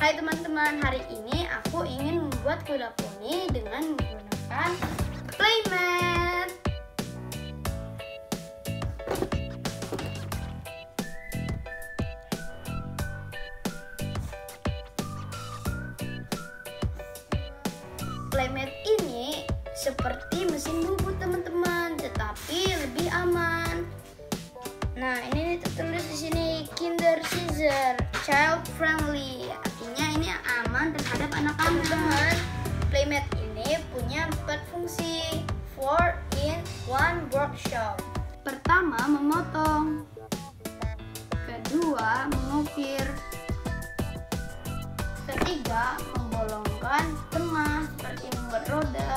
Hai teman-teman, hari ini aku ingin membuat kuda poni dengan menggunakan playmat. Playmat ini seperti mesin bubut teman-teman, tetapi lebih aman. Nah, ini tertulis di sini Kinder Scissor fungsi. Four in one workshop. Pertama, memotong. Kedua, mengukir. Ketiga, membolongkan tengah seperti membuat roda.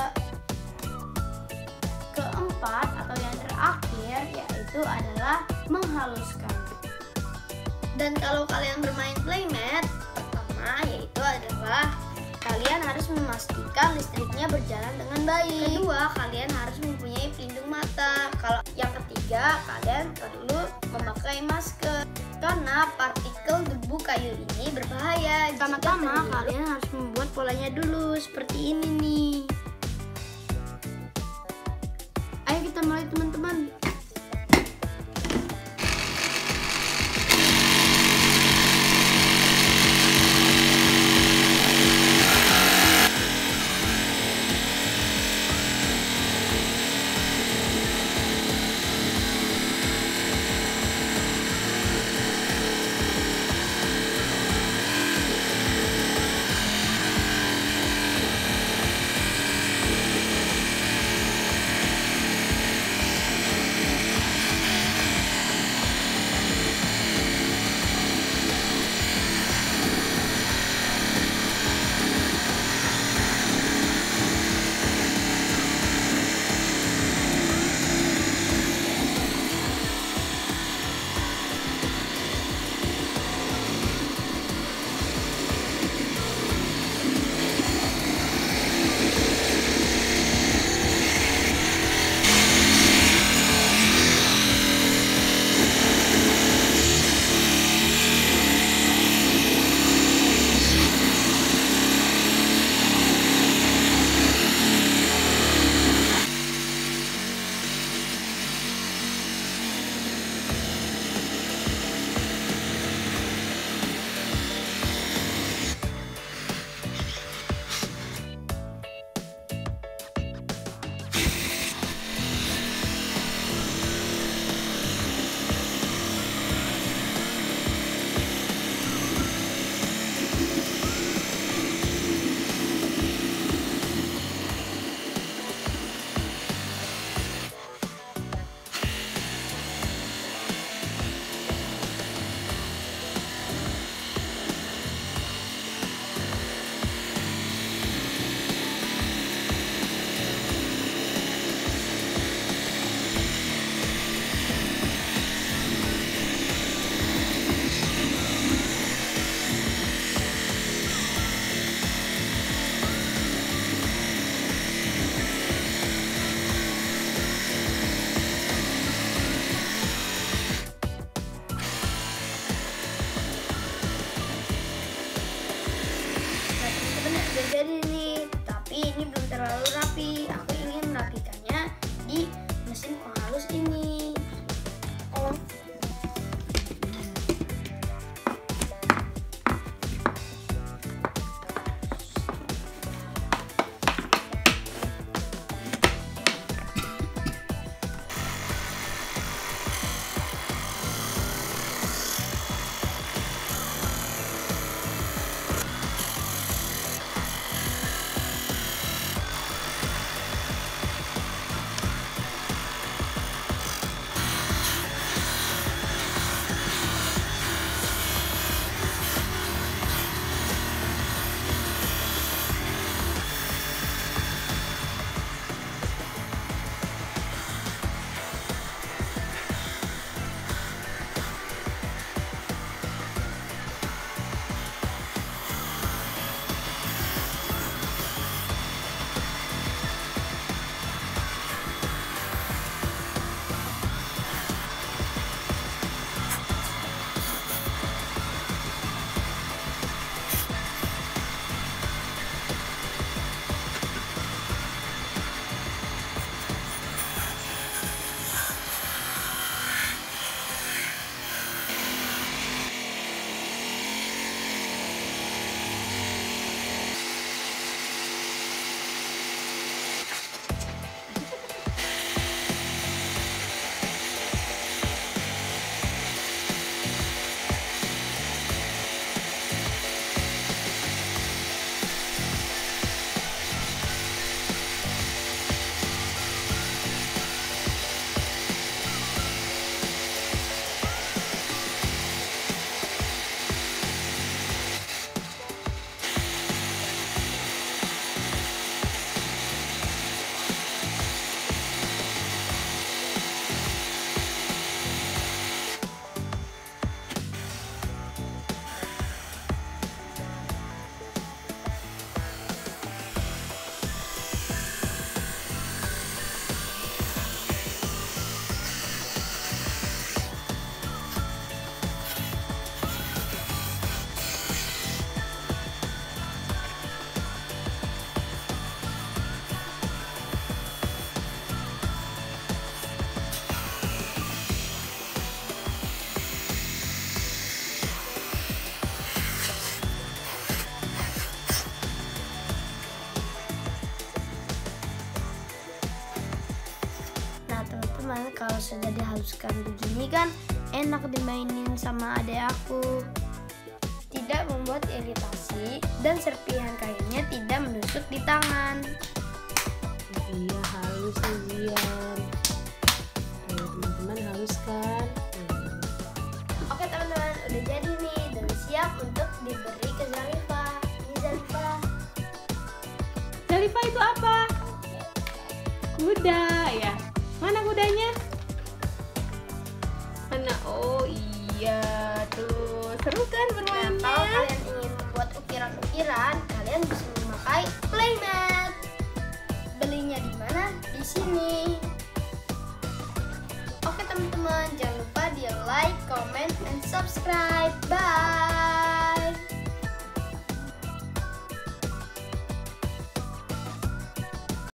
Keempat atau yang terakhir yaitu adalah menghaluskan. Dan kalau kalian bermain playmat, pertama yaitu adalah kalian harus memastikan listriknya berjalan dengan baik. Kedua, kalian harus mempunyai pelindung mata. Kalau yang ketiga, kalian perlu memakai masker karena partikel debu kayu ini berbahaya. Pertama-tama kalian harus membuat polanya dulu seperti ini nih. Ayo kita mulai teman-teman. Nih, tapi ini belum terlalu rapi. Aku ingin merapikannya di mesin penghalus ini. Kalau sudah dihaluskan begini kan enak dimainin sama adek aku. Tidak membuat iritasi dan serpihan kainnya tidak menusuk di tangan. Iya halus Zian ayo teman-teman haluskan. Oke teman-teman udah jadi nih dan siap untuk diberi ke Zalifa ini Zalifa Zalifa itu apa? Kuda ya. Mana kudanya oh iya tuh seru kan Nah, bermainnya kalau kalian ingin membuat ukiran-ukiran, kalian bisa memakai playmat. Belinya di mana? Di sini. Oke teman-teman, jangan lupa di like, comment, and subscribe. Bye.